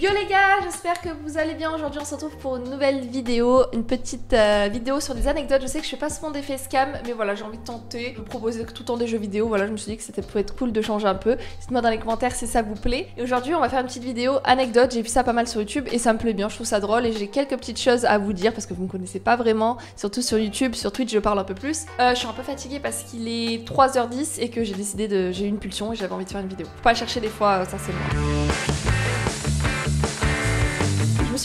Yo les gars, j'espère que vous allez bien. Aujourd'hui, on se retrouve pour une nouvelle vidéo, une petite euh, vidéo sur des anecdotes. Je sais que je fais pas souvent des facecam, mais voilà, j'ai envie de tenter, de proposer tout le temps des jeux vidéo. Voilà, je me suis dit que c'était peut être cool de changer un peu. Dites-moi dans les commentaires si ça vous plaît. Et aujourd'hui, on va faire une petite vidéo anecdote. J'ai vu ça pas mal sur YouTube et ça me plaît bien. Je trouve ça drôle et j'ai quelques petites choses à vous dire parce que vous me connaissez pas vraiment, surtout sur YouTube, sur Twitch, je parle un peu plus. Euh, je suis un peu fatiguée parce qu'il est 3h10 et que j'ai décidé de, j'ai eu une pulsion et j'avais envie de faire une vidéo. Faut pas chercher des fois, ça c'est moi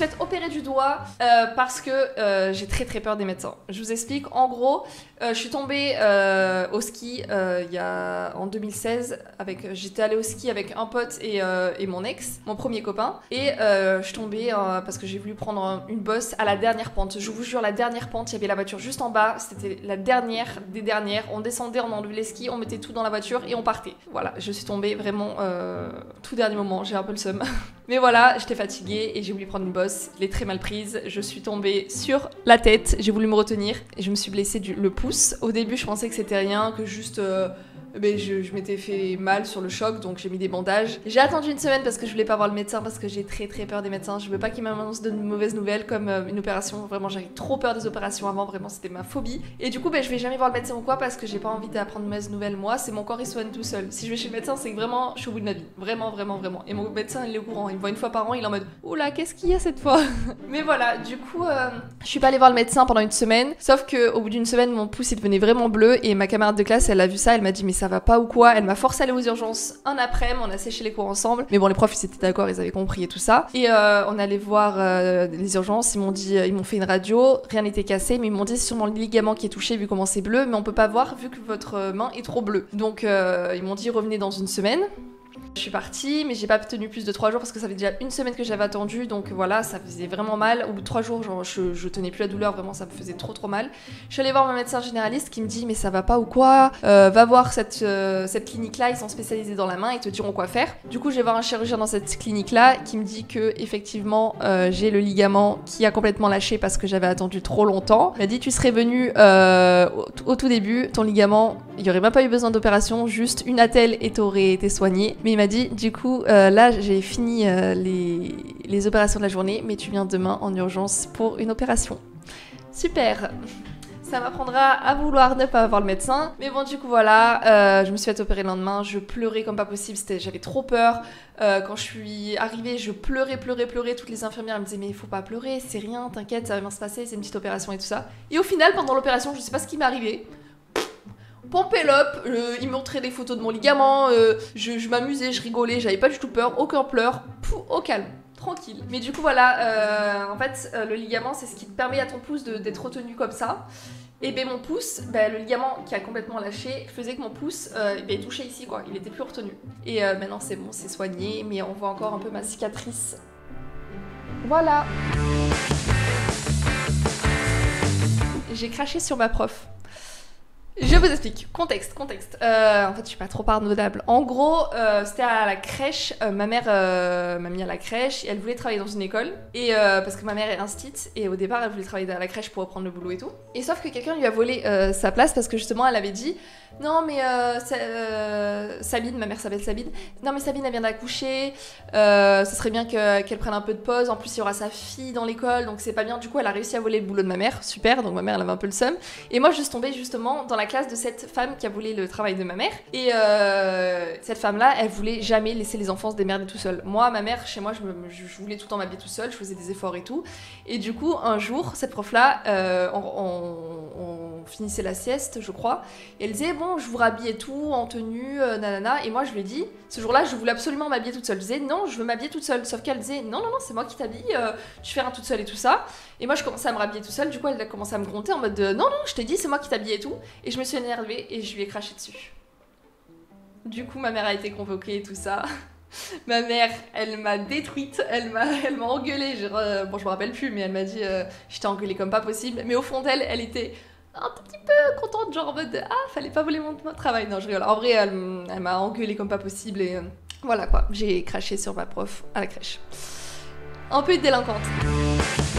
suis fait opérer du doigt euh, parce que euh, j'ai très très peur des médecins. Je vous explique. En gros, euh, je suis tombée au ski il y a en 2016 avec j'étais allée au ski avec un pote et, et mon ex, mon premier copain, et je suis tombée parce que j'ai voulu prendre une bosse à la dernière pente. Je vous jure, la dernière pente, il y avait la voiture juste en bas. C'était la dernière des dernières. On descendait, on enlevait les skis, on mettait tout dans la voiture et on partait. Voilà, je suis tombée vraiment tout dernier moment. J'ai un peu le seum. Mais voilà, j'étais fatiguée et j'ai voulu prendre une bosse. Je l'ai très mal prise. Je suis tombée sur la tête. J'ai voulu me retenir et je me suis blessée du, le pouce. Au début, je pensais que c'était rien, que juste. Euh, ben, je, m'étais fait mal sur le choc, donc j'ai mis des bandages. J'ai attendu une semaine parce que je voulais pas voir le médecin, parce que j'ai très très peur des médecins. Je veux pas qu'ils m'annoncent de mauvaises nouvelles comme euh, une opération. Vraiment, j'avais trop peur des opérations avant, vraiment, c'était ma phobie. Et du coup, ben, je vais jamais voir le médecin ou quoi parce que j'ai pas envie d'apprendre de mauvaises nouvelles. Moi, c'est mon corps, il soigne tout seul. Si je vais chez le médecin, c'est que vraiment, je suis au bout de ma vie. Vraiment, vraiment, vraiment. Et mon médecin, il est au courant. Il me voit une fois par an, il est en mode Oula, qu'est-ce qu'il y a cette fois? Mais voilà, du coup, euh, je suis pas allée voir le médecin pendant une semaine. Sauf que au bout d'une semaine, mon pouce, il devenait vraiment bleu. Et ma camarade de classe, elle a vu ça, elle m'a dit Mais ça va pas ou quoi elle m'a forcé à aller aux urgences un après-midi, on a séché les cours ensemble. Mais bon, les profs, ils étaient d'accord, ils avaient compris et tout ça. Et euh, on allait voir euh, les urgences, ils m'ont dit, euh, ils m'ont fait une radio, rien n'était cassé, mais ils m'ont dit sûrement le ligament qui est touché vu comment c'est bleu, mais on peut pas voir vu que votre main est trop bleue. Donc ils m'ont dit revenez dans une semaine. Je suis partie, mais j'ai pas tenu plus de 3 jours parce que ça fait déjà une semaine que j'avais attendu, donc voilà, ça faisait vraiment mal. Au bout de 3 jours, je, tenais plus la douleur, vraiment, ça me faisait trop trop mal. Je suis allée voir mon médecin généraliste qui me dit, mais ça va pas ou quoi? Euh, Va voir cette, euh, cette clinique-là, ils sont spécialisés dans la main, ils te diront quoi faire. Du coup, je vais voir un chirurgien dans cette clinique-là qui me dit que effectivement, euh, j'ai le ligament qui a complètement lâché parce que j'avais attendu trop longtemps. Il m'a dit, tu serais venu au, tout début, ton ligament, il y aurait même pas eu besoin d'opération, juste une attelle et t'aurais été soigné. Mais il m'a dit, du coup, euh, là, j'ai fini euh, les, opérations de la journée, mais tu viens demain en urgence pour une opération. Super ça m'apprendra à vouloir ne pas avoir le médecin. Mais bon, du coup, voilà, euh, je me suis fait opérer le lendemain. Je pleurais comme pas possible. J'avais trop peur. quand je suis arrivée, je pleurais, pleurais, pleurais. Toutes les infirmières me disaient, mais il faut pas pleurer, c'est rien, t'inquiète, ça va bien se passer, c'est une petite opération et tout ça. Et au final, pendant l'opération, je sais pas ce qui m'est arrivé. Pompelope, euh, il montrait des photos de mon ligament, euh, je, m'amusais, je rigolais, j'avais pas du tout peur, aucun pleur, au calme tranquille. Mais du coup, voilà, euh, en fait, le ligament, c'est ce qui te permet à ton pouce d'être retenu comme ça. Et ben mon pouce, ben, le ligament qui a complètement lâché faisait que mon pouce ben, touchait ici, quoi. Il était plus retenu. Et maintenant, c'est bon, c'est soigné, mais on voit encore un peu ma cicatrice. Voilà. J'ai craché sur ma prof. Je vous explique. Contexte, contexte. Euh, en fait, je suis pas trop pardonnable. En gros, euh, c'était à la crèche. Euh, ma mère m'a mis à la crèche et elle voulait travailler dans une école. Et parce que ma mère est instite et au départ, elle voulait travailler à la crèche pour reprendre le boulot et tout. Et sauf que quelqu'un lui a volé sa place parce que justement, elle avait dit non mais Sabine, ma mère s'appelle Sabine. Non mais Sabine, elle vient d'accoucher. ce serait bien qu'elle prenne un peu de pause. En plus, il y aura sa fille dans l'école, donc c'est pas bien. Du coup, elle a réussi à voler le boulot de ma mère. Super. Donc ma mère, elle avait un peu le seum. Et moi, je suis tombée justement dans la classe de cette femme qui a volé le travail de ma mère. Et euh, cette femme-là, elle voulait jamais laisser les enfants se démerder tout seuls. Moi, ma mère, chez moi, je, voulais tout le temps m'habiller tout seul, je faisais des efforts et tout. Et du coup, un jour, cette prof-là, euh, on, finissait la sieste, je crois, et elle disait Bon, je vous rhabille tout, en tenue, euh, nanana. Et moi, je lui ai dit Ce jour-là, je voulais absolument m'habiller toute seule. Je disais Non, je veux m'habiller toute seule. Sauf qu'elle disait Non, non, non, c'est moi qui t'habille, tu fais rien toute seule et tout ça. Et moi, je commençais à me rhabiller tout seul. Du coup, elle a commencé à me gronder en mode Non, non, je t'ai dit, c'est moi qui t'habille et tout. Je me suis énervée et je lui ai craché dessus. Du coup, ma mère a été convoquée et tout ça. ma mère, elle m'a détruite, elle m'a, engueulée. Bon, je me rappelle plus, mais elle m'a dit euh, je engueulée comme pas possible. Mais au fond d'elle, elle était un petit peu contente, genre en mode ah, fallait pas voler mon, travail. Non, je rigole. En vrai, elle, m'a engueulée comme pas possible et euh, voilà quoi. J'ai craché sur ma prof à la crèche. Un peu délinquante.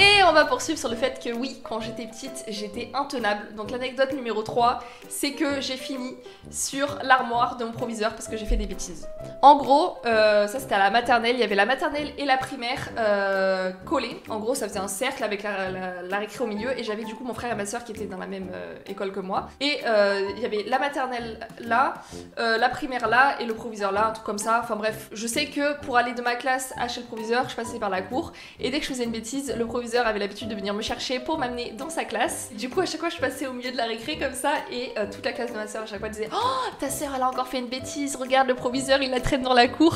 Et on va poursuivre sur le fait que oui, quand j'étais petite, j'étais intenable. Donc l'anecdote numéro 3, c'est que j'ai fini sur l'armoire de mon proviseur parce que j'ai fait des bêtises. En gros, euh, ça c'était à la maternelle, il y avait la maternelle et la primaire euh, collées. En gros, ça faisait un cercle avec la, récré au milieu et j'avais du coup mon frère et ma soeur qui étaient dans la même euh, école que moi. Et il y avait la maternelle là, la primaire là et le proviseur là, un truc comme ça. Enfin bref, je sais que pour aller de ma classe à chez le proviseur, je passais par la cour et dès que je faisais une bêtise, le avait l'habitude de venir me chercher pour m'amener dans sa classe. Du coup, à chaque fois, je passais au milieu de la récré comme ça et euh, toute la classe de ma soeur à chaque fois disait "Oh, ta soeur elle a encore fait une bêtise, regarde le proviseur, il la traîne dans la cour."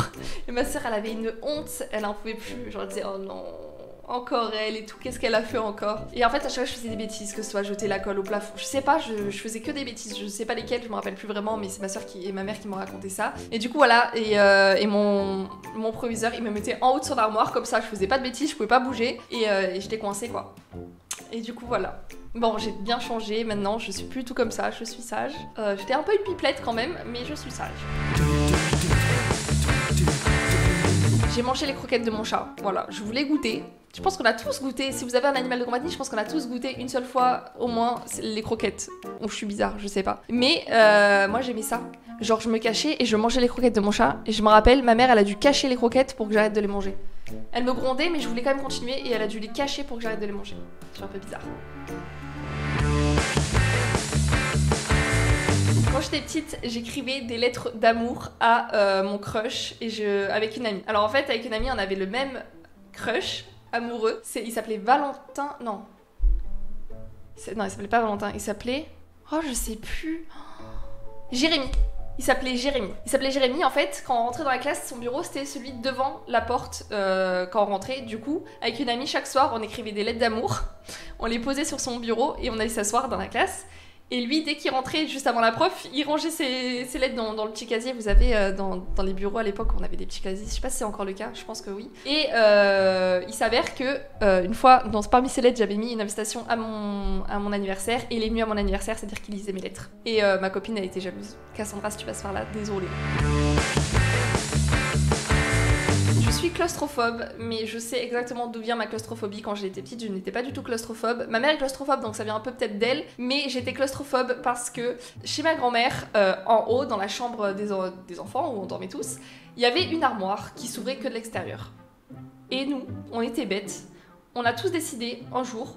Et ma soeur, elle avait une honte, elle en pouvait plus. Genre elle disait "Oh non, encore elle et tout, qu'est-ce qu'elle a fait encore? Et en fait, à chaque fois, je faisais des bêtises, que ce soit jeter la colle au plafond. Je sais pas, je, faisais que des bêtises, je sais pas lesquelles, je me rappelle plus vraiment, mais c'est ma soeur et ma mère qui m'ont raconté ça. Et du coup, voilà, et, euh, et mon, mon proviseur, il me mettait en haut de son armoire, comme ça, je faisais pas de bêtises, je pouvais pas bouger, et, euh, et j'étais coincée, quoi. Et du coup, voilà. Bon, j'ai bien changé, maintenant, je suis plus tout comme ça, je suis sage. Euh, j'étais un peu une pipelette quand même, mais je suis sage. J'ai mangé les croquettes de mon chat. Voilà, je voulais goûter. Je pense qu'on a tous goûté. Si vous avez un animal de compagnie, je pense qu'on a tous goûté une seule fois au moins les croquettes. Ou je suis bizarre, je sais pas. Mais euh, moi j'aimais ça. Genre je me cachais et je mangeais les croquettes de mon chat. Et je me rappelle, ma mère elle a dû cacher les croquettes pour que j'arrête de les manger. Elle me grondait, mais je voulais quand même continuer et elle a dû les cacher pour que j'arrête de les manger. C'est un peu bizarre. Quand j'étais petite, j'écrivais des lettres d'amour à euh, mon crush et je avec une amie. Alors en fait, avec une amie, on avait le même crush amoureux. C'est, il s'appelait Valentin. Non. C'est- Non, il s'appelait pas Valentin. Il s'appelait. Oh, je sais plus. Jérémy. Il s'appelait Jérémy. Il s'appelait Jérémy, en fait, quand on rentrait dans la classe, son bureau, c'était celui devant la porte euh, quand on rentrait. Du coup, avec une amie, chaque soir, on écrivait des lettres d'amour. On les posait sur son bureau et on allait s'asseoir dans la classe. Et lui, dès qu'il rentrait juste avant la prof, il rangeait ses, ses lettres dans, le petit casier. Vous avez euh, dans, les bureaux à l'époque, on avait des petits casiers. Je sais pas si c'est encore le cas, je pense que oui. Et euh, il s'avère que euh, une fois, dans, parmi ces lettres, j'avais mis une invitation à mon, anniversaire. Et il est venu à mon anniversaire, c'est-à-dire qu'il lisait mes lettres. Et ma copine, elle était jalouse. Cassandra, si tu passes par là, désolée. Je suis claustrophobe, mais je sais exactement d'où vient ma claustrophobie. Quand j'étais petite, je n'étais pas du tout claustrophobe. Ma mère est claustrophobe, donc ça vient un peu peut-être d'elle, mais j'étais claustrophobe parce que chez ma grand-mère, euh, en haut, dans la chambre des, en- des enfants, où on dormait tous, il y avait une armoire qui s'ouvrait que de l'extérieur. Et nous, on était bêtes. On a tous décidé, un jour,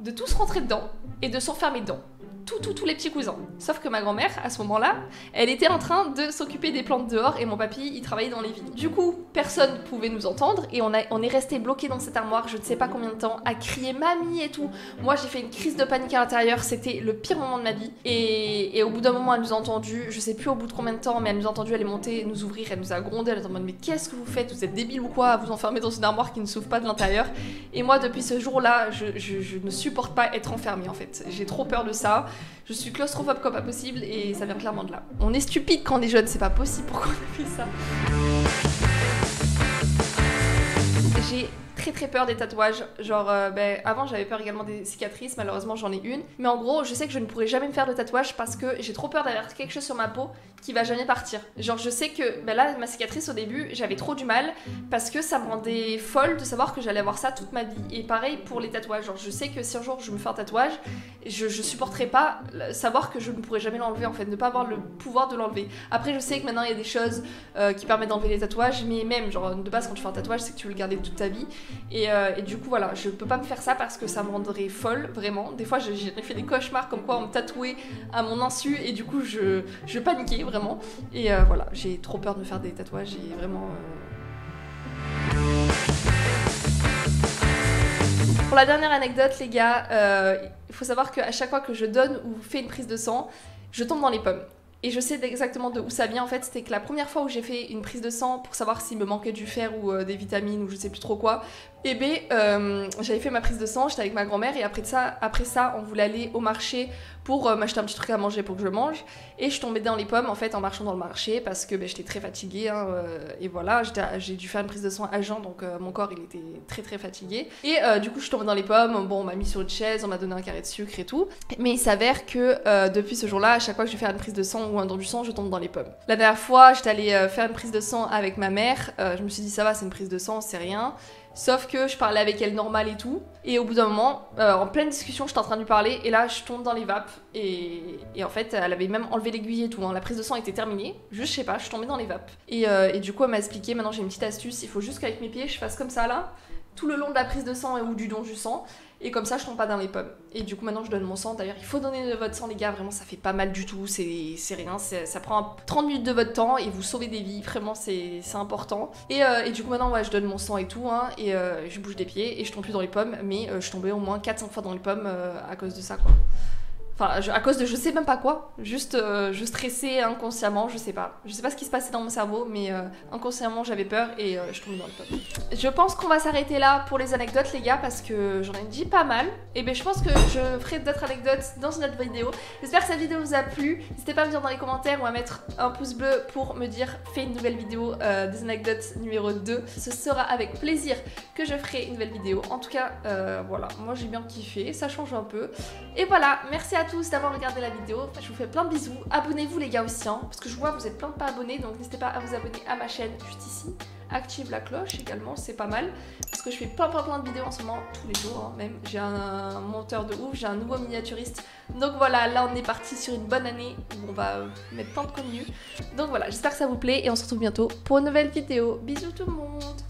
de tous rentrer dedans et de s'enfermer dedans. Tous, les petits cousins. Sauf que ma grand-mère, à ce moment-là, elle était en train de s'occuper des plantes dehors et mon papy, il travaillait dans les vignes. Du coup, personne pouvait nous entendre et on, a, on est resté bloqué dans cette armoire, je ne sais pas combien de temps, à crier mamie et tout. Moi, j'ai fait une crise de panique à l'intérieur, c'était le pire moment de ma vie. Et, au bout d'un moment, elle nous a entendu, je sais plus au bout de combien de temps, mais elle nous a entendu, elle est montée, nous ouvrir, elle nous a grondé, elle était en mode mais qu'est-ce que vous faites? Vous êtes débiles ou quoi? À vous enfermer dans une armoire qui ne s'ouvre pas de l'intérieur Et moi, depuis ce jour-là, je- je ne supporte pas être enfermée en fait. J'ai trop peur de ça. Je suis claustrophobe comme pas possible et ça vient clairement de là. On est stupide quand on est jeune, c'est pas possible. Pourquoi on a fait ça? J'ai très très peur des tatouages. Genre, euh, ben, avant j'avais peur également des cicatrices, malheureusement j'en ai une. Mais en gros, je sais que je ne pourrai jamais me faire de tatouage parce que j'ai trop peur d'avoir quelque chose sur ma peau qui va jamais partir. Genre, je sais que ben là, ma cicatrice au début, j'avais trop du mal parce que ça me rendait folle de savoir que j'allais avoir ça toute ma vie. Et pareil pour les tatouages. Genre, je sais que si un jour je me fais un tatouage, je, supporterai pas savoir que je ne pourrai jamais l'enlever en fait, ne pas avoir le pouvoir de l'enlever. Après, je sais que maintenant il y a des choses euh, qui permettent d'enlever les tatouages, mais même, genre, de base, quand tu fais un tatouage, c'est que tu veux le garder toute ta vie. Et, euh, et du coup, voilà, je peux pas me faire ça parce que ça me rendrait folle, vraiment. Des fois, j'ai fait des cauchemars comme quoi on me tatouait à mon insu, et du coup, je, paniquais vraiment. Et euh, voilà, j'ai trop peur de me faire des tatouages, et vraiment. euh, Pour la dernière anecdote, les gars, il faut savoir qu'à chaque fois que je donne ou fais une prise de sang, je tombe dans les pommes. Et je sais exactement de où ça vient en fait, c'était que la première fois où j'ai fait une prise de sang pour savoir s'il me manquait du fer ou euh, des vitamines ou je sais plus trop quoi, et ben euh, j'avais fait ma prise de sang, j'étais avec ma grand-mère et après ça, on voulait aller au marché pour euh, m'acheter un petit truc à manger pour que je mange et je tombais dans les pommes en fait en marchant dans le marché parce que ben, j'étais très fatiguée hein, euh, et voilà, j'ai dû faire une prise de sang à jeun donc mon corps il était très très fatigué et du coup je tombais dans les pommes, bon on m'a mis sur une chaise, on m'a donné un carré de sucre et tout, mais il s'avère que depuis ce jour-là, à chaque fois que je vais faire une prise de sang ou un don du sang, je tombe dans les pommes. La dernière fois, j'étais allée faire une prise de sang avec ma mère. je me suis dit, ça va, c'est une prise de sang, c'est rien. Sauf que je parlais avec elle normal et tout. Et au bout d'un moment, euh, en pleine discussion, j'étais en train de lui parler. Et là, je tombe dans les vapes. Et, en fait, elle avait même enlevé l'aiguille et tout. hein. La prise de sang était terminée. Je sais pas, je suis tombée dans les vapes. Et, euh, et du coup, elle m'a expliqué maintenant, j'ai une petite astuce. Il faut juste qu'avec mes pieds, je fasse comme ça là. Tout le long de la prise de sang ou du don du sang. Et comme ça, je tombe pas dans les pommes. Et du coup, maintenant, je donne mon sang. D'ailleurs, il faut donner de votre sang, les gars. Vraiment, ça fait pas mal du tout. C'est rien. Ça prend 30 minutes de votre temps et vous sauvez des vies. Vraiment, c'est important. Et, euh, et du coup, maintenant, je donne mon sang et tout. hein, et euh, je bouge des pieds et je tombe plus dans les pommes. Mais euh, je tombais au moins 4-5 fois dans les pommes à cause de ça, quoi. Enfin, à cause de je sais même pas quoi. Juste, euh, je stressais inconsciemment, je sais pas. Je sais pas ce qui se passait dans mon cerveau, mais euh, inconsciemment j'avais peur et euh, je tombais dans le pommes. Je pense qu'on va s'arrêter là pour les anecdotes, les gars, parce que j'en ai dit pas mal. Et ben je pense que je ferai d'autres anecdotes dans une autre vidéo. J'espère que cette vidéo vous a plu. N'hésitez pas à me dire dans les commentaires ou à mettre un pouce bleu pour me dire fais une nouvelle vidéo des anecdotes numéro 2. Ce sera avec plaisir que je ferai une nouvelle vidéo. En tout cas, voilà, moi j'ai bien kiffé, ça change un peu. Et voilà, merci tous d'avoir regardé la vidéo. Je vous fais plein de bisous. Abonnez-vous les gars aussi, hein, parce que je vois que vous êtes plein de pas abonnés, donc n'hésitez pas à vous abonner à ma chaîne juste ici. Active la cloche également, c'est pas mal. Parce que je fais plein plein plein de vidéos en ce moment, tous les jours hein, même. J'ai un monteur de ouf, j'ai un nouveau miniaturiste. Donc voilà, là on est parti sur une bonne année où on va euh, mettre plein de contenu. Donc voilà, j'espère que ça vous plaît et on se retrouve bientôt pour une nouvelle vidéo. Bisous tout le monde